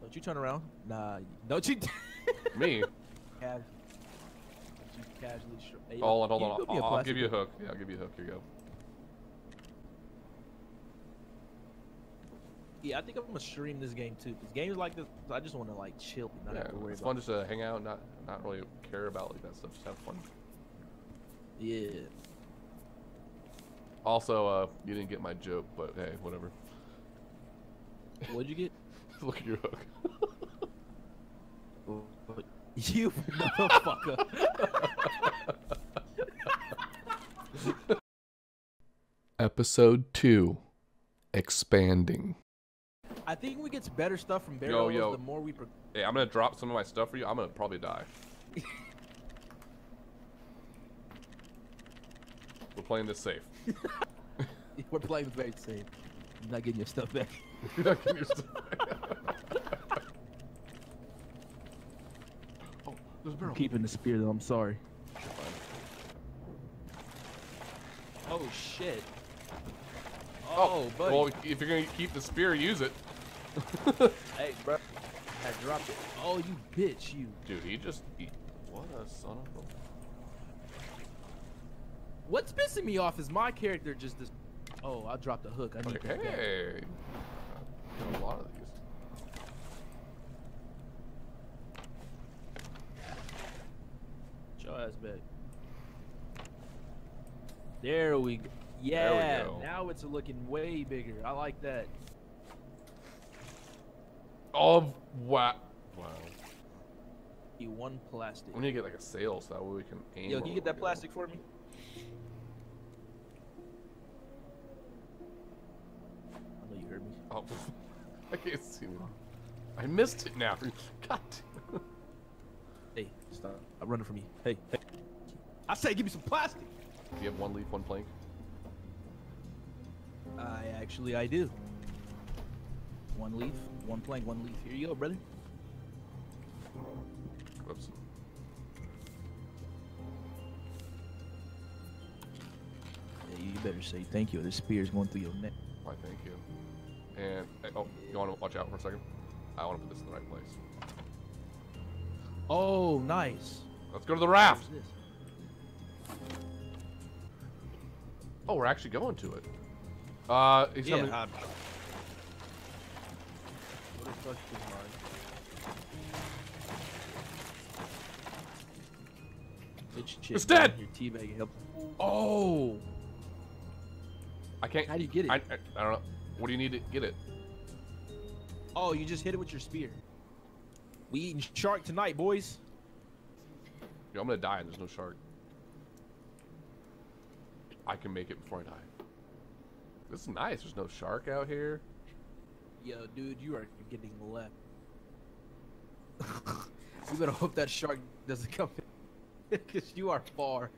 Don't you turn around. Nah, don't you. Me? Cav- casually. Hey, Hold on, hold on. could be a I'll, I'll give you a hook. hook. Yeah, I'll give you a hook. Here you go. Yeah, I think I'm gonna stream this game too. Cause games like this, I just want to like chill, not Yeah, have to worry it's about. fun just to hang out, not not really care about like that stuff. Just have fun. Yeah. Also, uh, you didn't get my joke, but hey, whatever. What'd you get? Look at your hook. You motherfucker. Episode two, expanding. I think we get better stuff from Yo, barrels yo. the more we. Hey, I'm gonna drop some of my stuff for you. I'm gonna probably die. We're playing this safe. We're playing very safe. I'm not getting your stuff back. You're not getting your stuff oh, there's a barrel. I'm keeping the spear though. I'm sorry. Oh shit. Oh, oh buddy. Well, if you're gonna keep the spear, use it. hey, bro. I dropped it. Oh, you bitch, you. Dude, he just he, what a son of a. What's pissing me off is my character just this. Oh, I dropped a hook. I need that hey, got a lot of these. Show ass back. There we go. Yeah, go. now it's looking way bigger. I like that. Oh wow, wow. E one plastic. We need to get like a sail so that way we can aim. Yo, can you get that plastic for me? I know you heard me. Oh, I can't see it. I missed it now. God. damn. Hey, stop. I'm running from you. Hey, hey. I say, give me some plastic. Do you have one leaf, one plank? I actually, I do. One leaf, one plank, one leaf. Here you go, brother. Whoops. Yeah, you better say thank you. This spear's going through your neck. Why, thank you. And oh, you want to watch out for a second? I want to put this in the right place. Oh, nice. Let's go to the raft. Oh, we're actually going to it. Uh, he's Yeah. coming. I- What the fuck is mine? It's dead! Your teabagging help. Oh, I can't. how do you get it? I, I, I don't know. What do you need to get it? oh, you just hit it with your spear. We eating shark tonight, boys. Yo, I'm gonna die and there's no shark. I can make it before I die. This is nice. There's no shark out here. Yo, dude, you are getting left. you better hope that shark doesn't come in. Because you are far.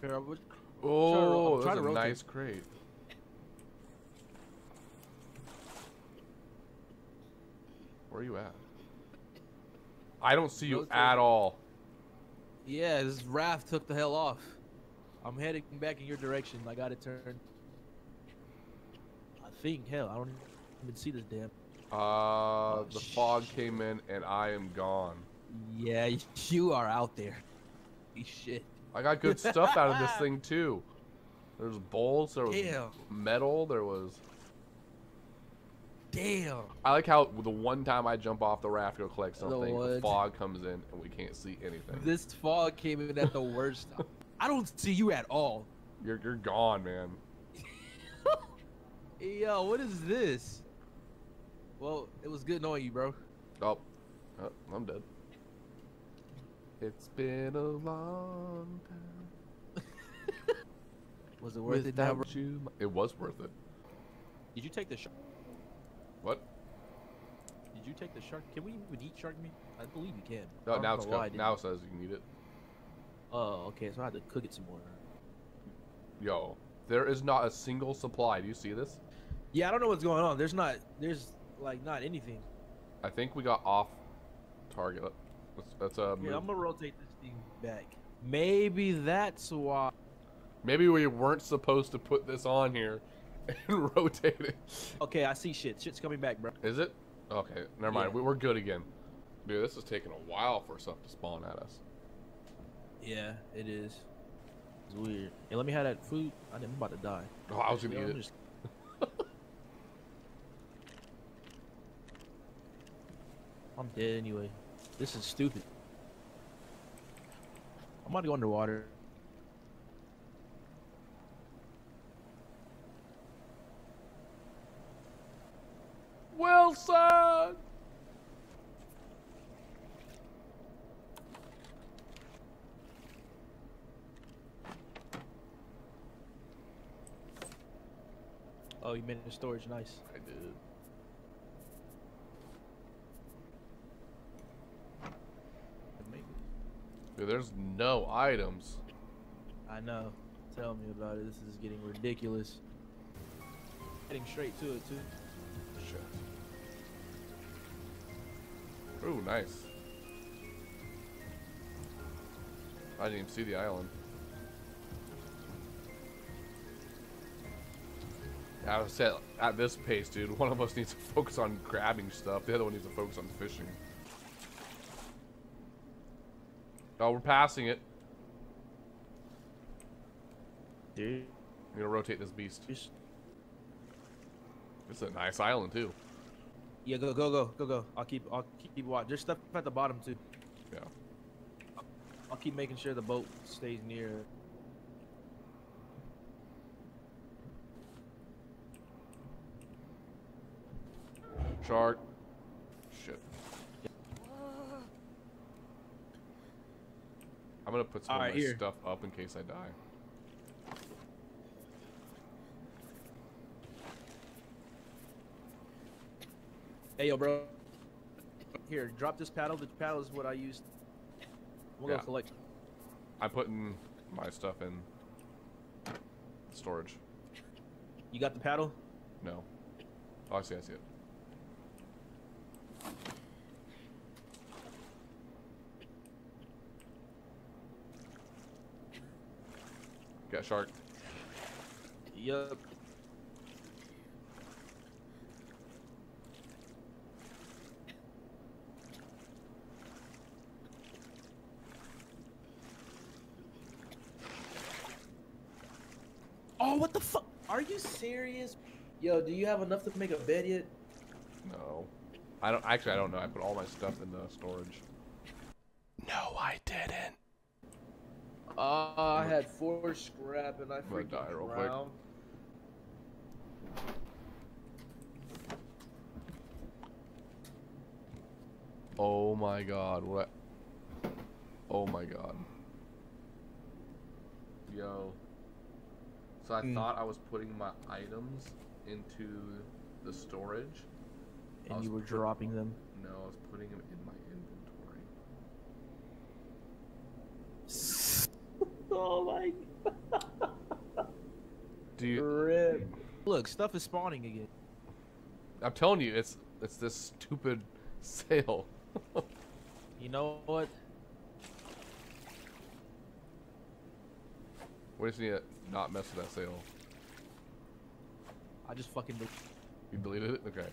Here, I oh, was- Oh, I'm that's a rotate. nice crate. Where are you at? I don't see you at all. Yeah, this raft took the hell off. I'm heading back in your direction. I got to turn. I think, hell, I don't even see this damn. Uh, the fog came in and I am gone. Yeah, you are out there. Holy Shit. I got good stuff out of this thing too. There's bowls, there was Damn. metal, there was. Damn. I like how the one time I jump off the raft to go collect something, the wood. fog comes in and we can't see anything. This fog came in at the worst time. I don't see you at all. You're you're gone, man. Yo, what is this? Well, it was good knowing you, bro. Oh, oh I'm dead. It's been a long time. Was it worth it now, bro? without you. It was worth it. Did you take the shark? You take the shark? Can we even eat shark meat? I believe you can. No, now it's cooked. Now it says you can eat it. Oh, okay. So I had to cook it some more. Yo, there is not a single supply. Do you see this? Yeah, I don't know what's going on. There's not. There's like not anything. I think we got off target. Let's, let's uh, I'm gonna rotate this thing back. Maybe that's why. Maybe we weren't supposed to put this on here and rotate it. Okay, I see shit. Shit's coming back, bro. Is it? Okay, never mind. Yeah. We, we're good again. Dude, this is taking a while for stuff to spawn at us. Yeah, it is. It's weird. Hey, let me have that food. I didn't, I'm about to die. Oh, I was gonna Yo, eat I'm it. just- I'm dead anyway. This is stupid. I'm about to go underwater. Wilson! Oh, you made it in storage. Nice. I did. Dude, there's no items. I know. Tell me about it. This is getting ridiculous. Heading straight to it too. Shit. Ooh, nice. I didn't even see the island. I was set at this pace, dude. One of us needs to focus on grabbing stuff. The other one needs to focus on fishing. Oh, we're passing it. Dude, I'm gonna rotate this beast. It's a nice island too. Yeah, go go go go go. I'll keep I'll keep watch. There's stuff at the bottom too. Yeah. I'll keep making sure the boat stays near. Shark. Shit. I'm gonna put some Alright, of my here. stuff up in case I die. Hey yo, bro. Here, drop this paddle. The paddle is what I used. We'll Yeah. go collect. I'm putting my stuff in storage. You got the paddle? No. Oh, I see, I see it. Got shark. Yup. What the fuck? Are you serious? Yo, do you have enough to make a bed yet? No. I don't actually I don't know. I put all my stuff in the storage. No, I didn't. Uh, I had four scrap and I gonna freaking die real quick. Oh my god, what? Oh my god. Yo. So I Mm. thought I was putting my items into the storage. And you were put- dropping them. No, I was putting them in my inventory. Oh my Do you rip. Look, stuff is spawning again. I'm telling you, it's it's this stupid sail. You know what? We just need to not mess with that sail. I just fucking do- You deleted it? Okay.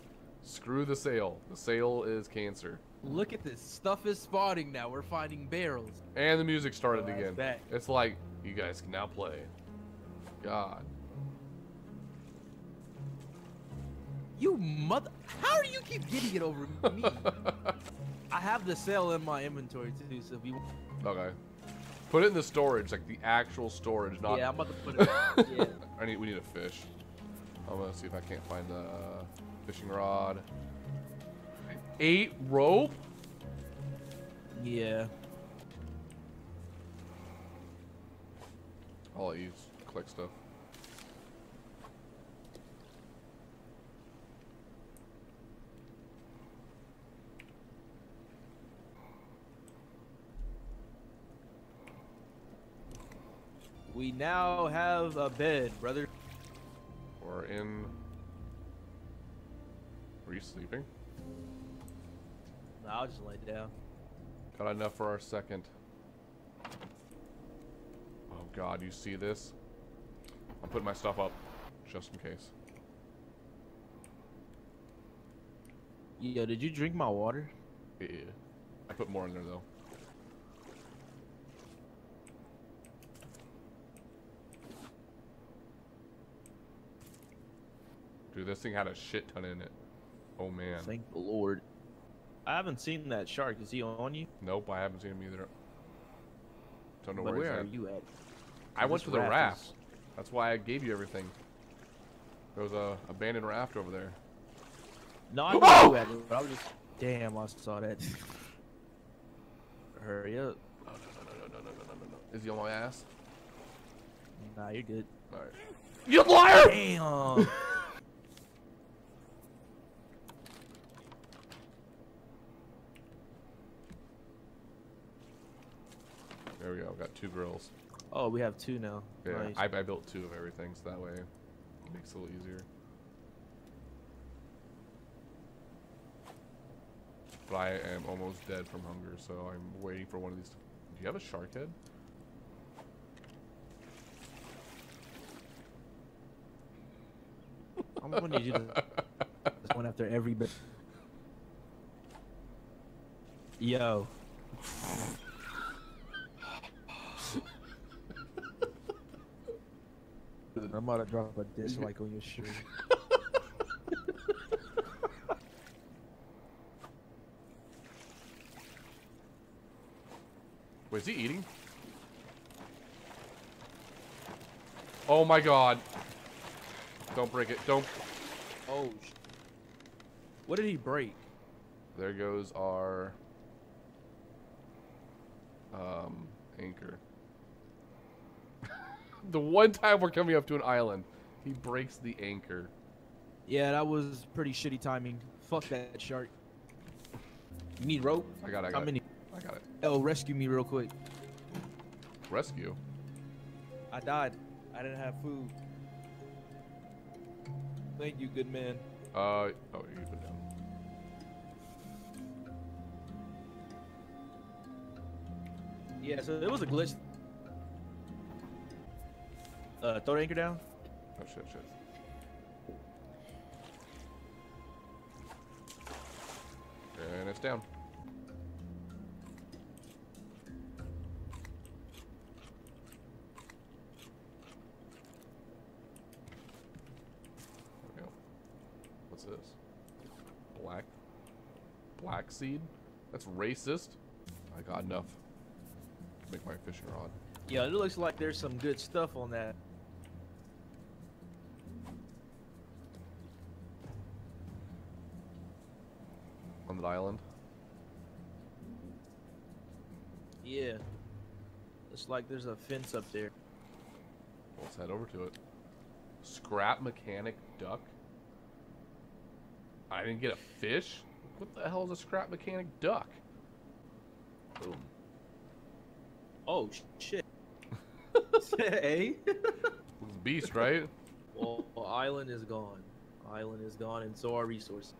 Screw the sail. The sail is cancer. look at this. Stuff is spawning now. We're finding barrels. And the music started Oh, again. back. It's like you guys can now play. God. You mother! How do you keep getting it over me? I have the sail in my inventory too, so if you Okay. Put it in the storage, like the actual storage, not. yeah, I'm about to put it. yeah. I need. We need a fish. I'm gonna see if I can't find the fishing rod. Eight rope. Yeah. I'll let you stuff. We now have a bed, brother. We're in. Were you sleeping? No, I'll just lay down. Got enough for our second. Oh god, you see this? I'm putting my stuff up, just in case. Yo, did you drink my water? Yeah. I put more in there though. Dude, this thing had a shit ton in it. Oh man. Thank the Lord. I haven't seen that shark. Is he on you? Nope, I haven't seen him either. Don't know But where, where are at. you at? I went to the raft raft. is- That's why I gave you everything. There was a abandoned raft over there. No, I know Oh! you at it, but I was just. Damn, I saw that. Hurry up. Oh, no, no, no, no, no, no, no, no, no, no. Is he on my ass? Nah, you're good. Alright. You liar! Damn. There we go. Got two grills. oh, we have two now. Yeah, Nice. I, I built two of everything, so that way it makes it a little easier. But I am almost dead from hunger, so I'm waiting for one of these. To... Do you have a shark head? I'm gonna need you to this one after every bit. Yo. I'm about to drop a dislike on your shirt. Wait, is he eating? Oh my god. Don't break it. Don't. Oh. sh- What did he break? There goes our um, anchor. The one time we're coming up to an island, he breaks the anchor. Yeah, that was pretty shitty timing. Fuck that shark. You need rope? I got it. I got it. many? I got it. Oh, rescue me real quick. Rescue. I died. I didn't have food. Thank you, good man. Uh oh, you put down. Yeah, so it was a glitch. Uh, throw the anchor down. Oh shit, shit. And it's down. There we go. What's this? Black? Black seed? That's racist. I got enough. to Make my fishing rod. Yeah, it looks like there's some good stuff on that. On the island. Yeah. Looks like there's a fence up there. Let's head over to it. Scrap mechanic duck. I didn't get a fish. What the hell is a scrap mechanic duck? Boom. Oh shit. hey. Looks beast, right? well, island is gone. Island is gone, and so are resources.